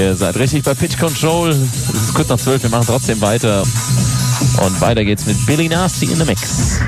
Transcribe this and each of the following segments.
Ihr seid richtig bei Pitch Control. Es ist kurz nach zwölf, wir machen trotzdem weiter. Und weiter geht's mit Billy Nasty in the Mix.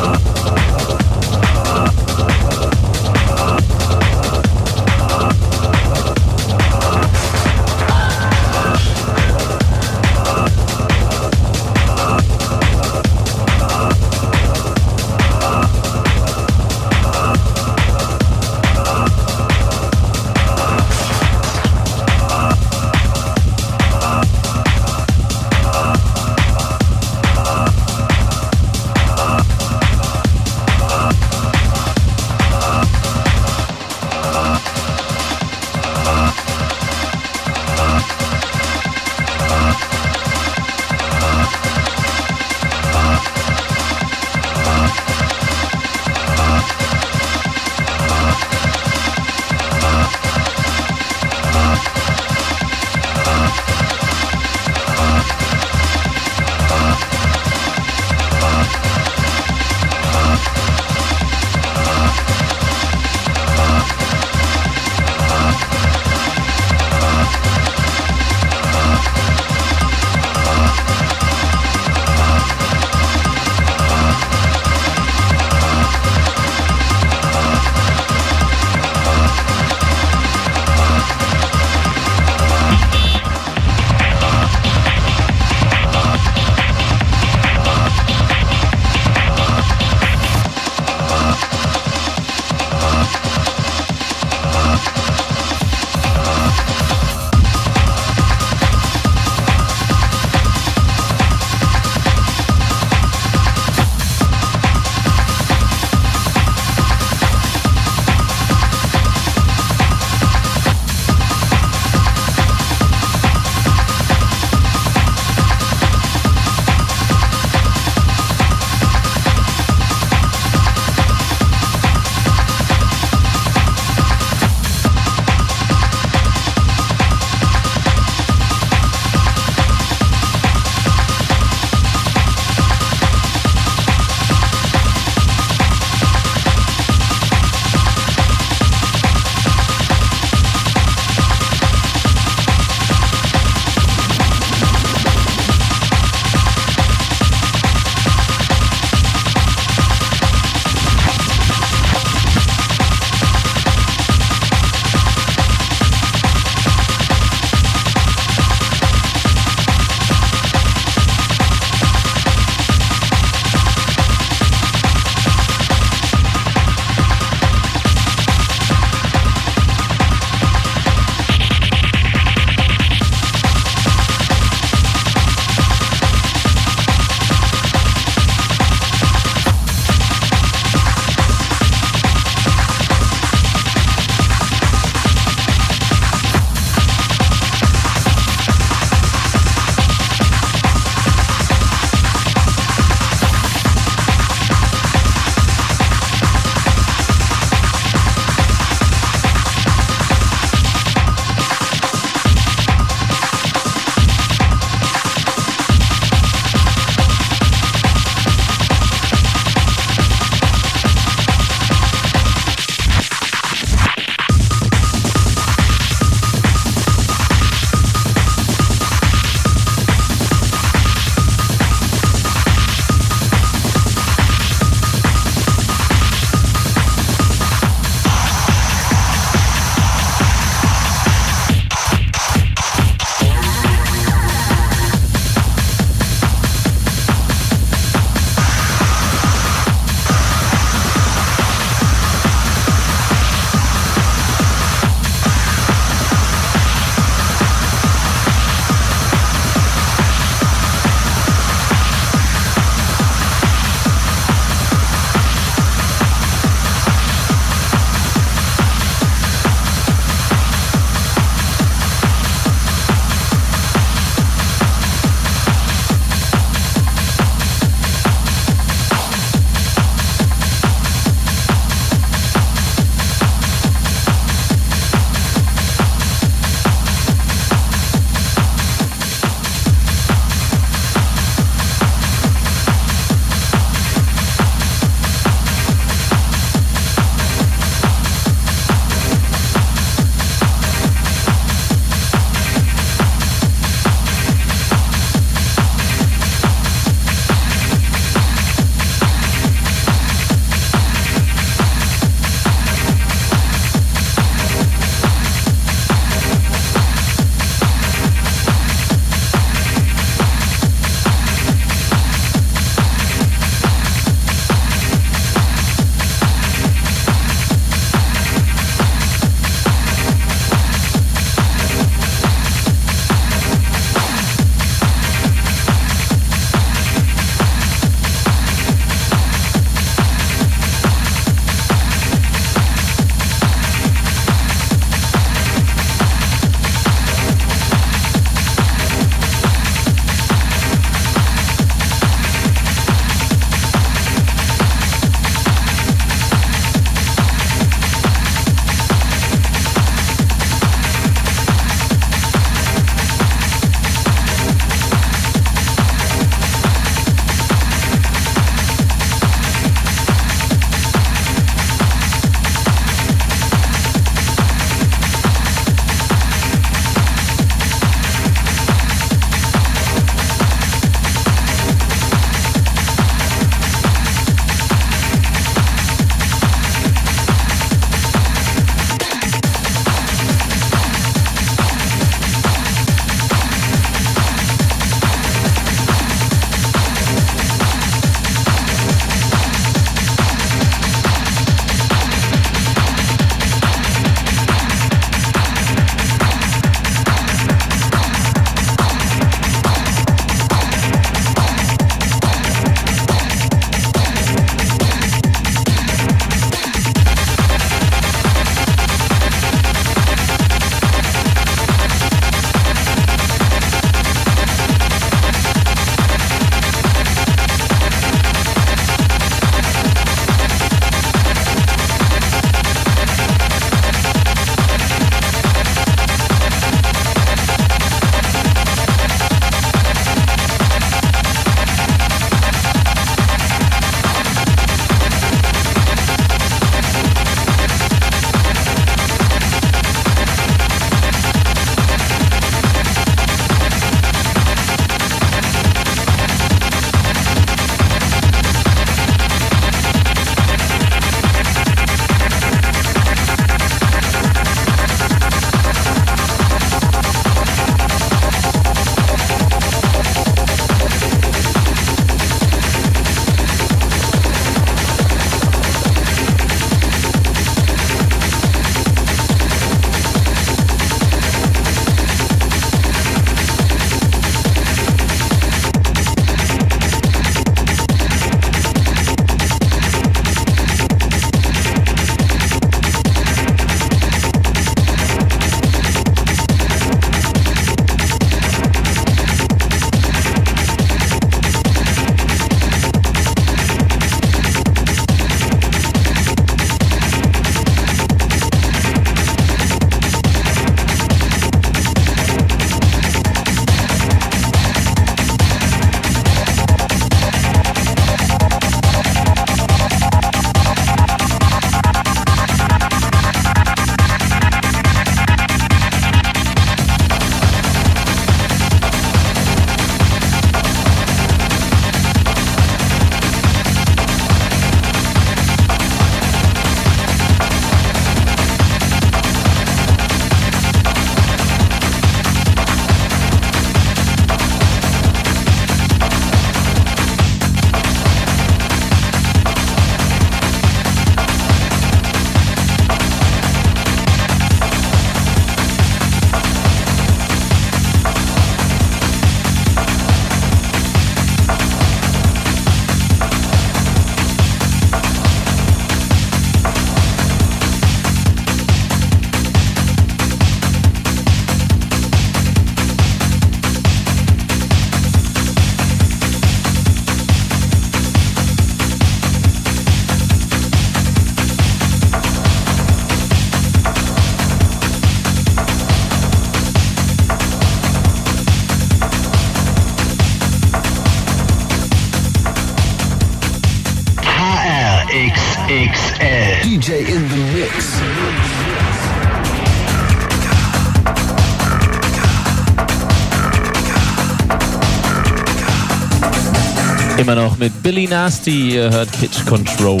Immer noch mit Billy Nasty, ihr hört Pitch Control.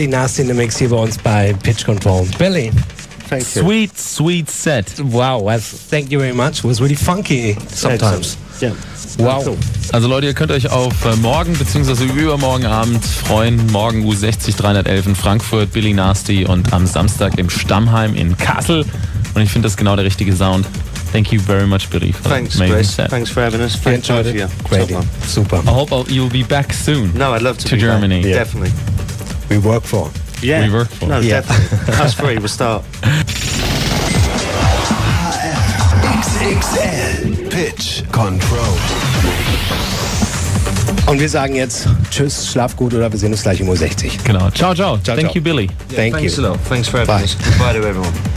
Billy Nasty in the Mix hier bei uns bei Pitch Control. Billy. Thank you. Sweet, sweet set. Wow, thank you very much. It was really funky sometimes. Yeah. Wow. Also Leute, ihr könnt euch auf äh, morgen bzw. übermorgen Abend freuen. Morgen U60 311 in Frankfurt, Billy Nasty und am Samstag im Stammheim in Kassel. Und ich finde das genau der richtige Sound. Thank you very much, Billy, for Thanks, set. Thanks for having us. Thanks it? of you. Great. Super. I hope I'll- you'll be back soon. No, I'd love to, To be back. Germany. Yeah. Definitely. We work for. Yeah. We work for. No, Yeah. definitely. Us three, we'll start. XXL Pitch Control. Und wir sagen jetzt Tschüss, schlaf gut oder wir sehen uns gleich um Uhr 60. Genau. Ciao, ciao. Ciao, Thank ciao. you, Billy. Thank Thanks you. a lot. Thanks for having Bye. us. Goodbye to everyone.